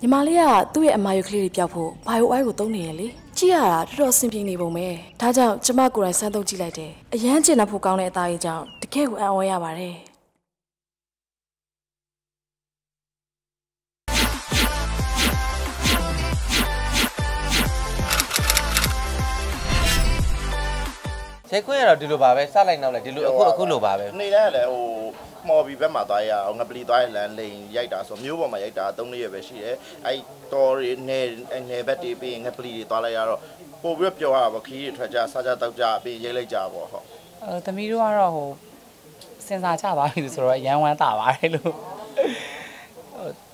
ညီမလေးကသူ့ရဲ့အမာရွက်ကလေးတွေပျောက်ဖို့ဘိုင်ယိုအိုက်ကိုသုံးနေရလေကြည့်ရတာတော်တော်အဆင်ပြေနေပုံပဲဒါကြောင့်ကျမကိုယ်တိုင်စမ်းသုံးကြည့်လိုက်တယ်အရန်ကျင်တတ်ဖို့ကောင်းတဲ့အသားကြီးကြောင့်တကယ်ကိုအံ့ဩရပါတယ် ရိုက်ခွဲရတော့ဒီလိုပါပဲစလိုက်နောက်လိုက်ဒီလိုအခုအခုလိုပါပဲနေတိုင်းကလည်းဟိုမော်ဘီဘက်မှာသွားရအောင်ငပလီသွားရလမ်းလိန်ရိုက်တာဆိုမျိုးပေါ်မှာရိုက်တာ၃နှစ်ရပဲရှိတယ်အဲ့တော်ရီနေနေဘက်တီးပြီးငပလီတွေသွားလိုက်ရတော့ပို့ပြီးပြောရတာပေါ့ခီးတွေထွက်ကြစားကြတောက်ကြပြီးရိတ်လိုက်ကြပေါ့ဟုတ်အဲသမီးတို့ကတော့ဟိုစဉ်းစားကြပါပြီဆိုတော့ရန်ဝမ်းတာပါတယ်လို့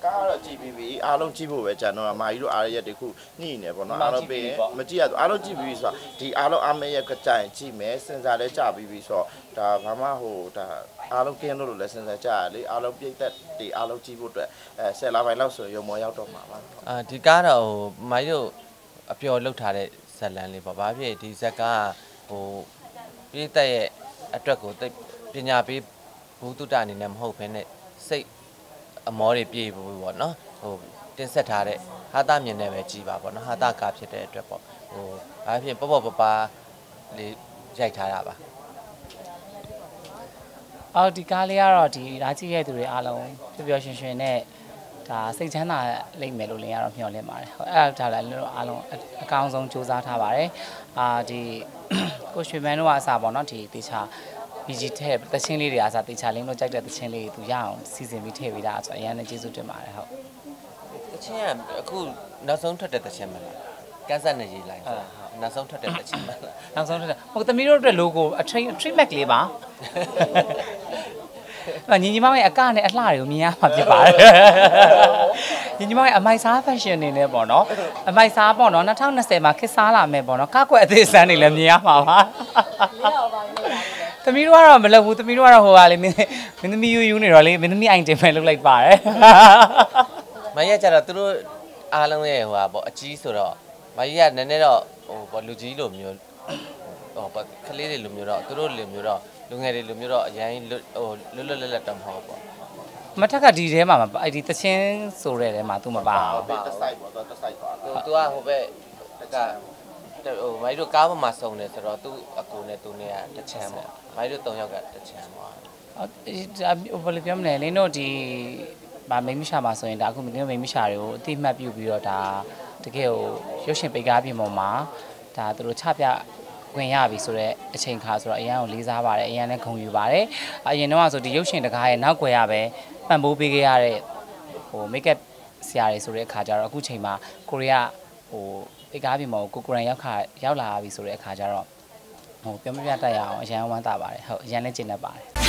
ကားကတော့ကြည့်ပြီးပြီအားလုံးကြည့်ဖို့ပဲကြံတော့မာကြီးတို့အားရရက်တခုညှိနေပေါ့နော်အားလုံးပြီးမကြည့်ရတော့အားလုံးကြည့်ပြီးဆိုတော့ဒီအားလုံးအားမရက်ကကြရင်ကြည့်မယ်စဉ်းစားလဲကြပြီးပြီဆိုတော့ဒါဘာမှဟိုဒါအားလုံးကင်းလို့လည်းစဉ်းစားကြရလေအားလုံးပြိတ်သက်ဒီအားလုံးကြည့်ဖို့အတွက်အဲဆယ်လပိုင်းလောက်ဆိုရုံမော်ရောက်တော့မှာပါအာဒီကားတော့ဟိုမိုင်းတို့အပျော်လောက်ထားတဲ့ဇက်လန်လေးပေါ့ဘာဖြစ်ဒီဇက်ကဟိုပြည့်တဲ့ရဲ့အတွက်ကိုသိပညာပေးဘူတုတအနေနဲ့မဟုတ်ဘဲနဲ့စိတ် အမောတွေပြေဖို့ပေါ့နော်ဟိုတင်ဆက်ထားတဲ့ဟာတာမြင်နဲ့ပဲကြည်ပါပေါ့နော်ဟာတာကားဖြစ်တဲ့အတွက်ပေါ့ဟိုဘာဖြစ်ပေါ့ပေါ့ပပလေးရိုက်ထားတာပါအော်ဒီကားလေးကတော့ဒီဓာကြည့်ရတဲ့သူတွေအားလုံးပျော်ပျော်ရွှင်ရွှင်နဲ့ ဒါစိတ်ချမ်းသာလိမ့်မယ်လို့လည်းရတော့မျှော်လင့်ပါတယ်ဟုတ်အဲ့ဒါဒါလည်းအားလုံးအကောင်းဆုံးစူးစမ်းထားပါတယ်အာဒီကိုရွှေမန်းတို့ကအစားပေါ့နော်ဒီတေချာ BG ထဲတချင်းလေးတွေအားစားတေချာလင်းတို့ကြိုက်တဲ့တချင်းလေးတွေသူရအောင်စီစဉ်ပြီးထည့်ပေးတာဆိုတော့အရင်လည်းကျေးဇူးတင်ပါတယ်ဟုတ်တချင်းကအခုနောက်ဆုံးထွက်တဲ့တချင်းမလားကန်းဆက်နေရေးလိုက်ဆိုနောက်ဆုံးထွက်တဲ့တချင်းမလားနောက်ဆုံးတစ်ခုဟိုသမီးတို့အတွက် logo အထရိ treatment လေးပါအ ညီညီမောင်ရဲ့အကနဲ့အလှတွေကိုမြင်ရမှာဖြစ်ပါတယ်ညီညီမောင်ရဲ့အမိုက်စား fashion နေနဲ့ပေါ့နော်အမိုက်စားပေါ့နော်2020မှာခစ်စားလာမယ်ပေါ့နော်ကကွက်အသေးစမ်းနေလည်းမြင်ရမှာပါသမီးတို့ကတော့မလုပ်ဘူးသမီးတို့ကတော့ဟိုပါလေမင်းမင်းသမီးယူယူနေတော့လေမင်းသမီးအိုင်တင်ပဲလုပ်လိုက်ပါတယ်မကြီးကကြတော့သူတို့အားလုံးရဲ့ဟိုဟာပေါ့အကြီးဆိုတော့မကြီးကနည်းနည်းတော့ဟိုပေါ့လူကြီးလိုမျိုးဟိုပေါ့ကလေးတွေလိုမျိုးတော့သူတို့လိုမျိုးတော့ လူငယ်တွေလိုမျိုးတော့အရင်ဟိုလွတ်လွတ်လပ်လပ်တော့မဟုတ်ပေါ့မထက်ကဒီထဲမှာမပါအဲ့ဒီတချင်းဆိုတဲ့ထဲမှာ तू မပါဘူးဘေးတစ်ဆိုင်ပေါ့တော့တစ်ဆိုင်သွားတာသူသူကဟိုဘက်ကဟိုမကြီးတို့ကားပေါ်မှာစုံတယ်ဆိုတော့သူ့အကူနဲ့သူနဲ့ကတချမ်းပေါ့မကြီးတို့၃ယောက်ကတချမ်းပေါ့အော်ဒီဒါဘယ်လိုပြောမလဲလင်းတို့ဒီဗာမိန်းမရှာမှာဆိုရင်ဒါအခုမင်းတို့မိန်းမရှာတွေကိုအတိအမှတ်ပြုပြီးတော့ဒါတကယ်ကိုရုပ်ရှင်ပိတ်ကားပြင်ပေါ်မှာဒါသူတို့ချပြ ဝင်ရပြီဆိုတော့အချိန်ခါဆိုတော့အရန်ကိုလေးစားပါတယ်အရန်လည်းဂုဏ်ယူပါတယ်အရင်တော့ဆိုဒီရုပ်ရှင်တကားရဲ့နောက်ွယ်ရပဲပံ့ပိုးပေးခဲ့ရတဲ့ဟိုမိတ်ကပ်ဆရာတွေဆိုတဲ့အခါကျတော့အခုချိန်မှာကိုရီးယားဟိုပိတ်ကားပြင်ပေါ်ကိုကိုကိုရန်ရောက်ခါရောက်လာပြီဆိုတဲ့အခါကျတော့ဟိုပြောမပြတတ်ရအောင်အရန်ဝမ်းသာပါတယ်ဟုတ်အရန်လည်းကျင့်တတ်ပါတယ်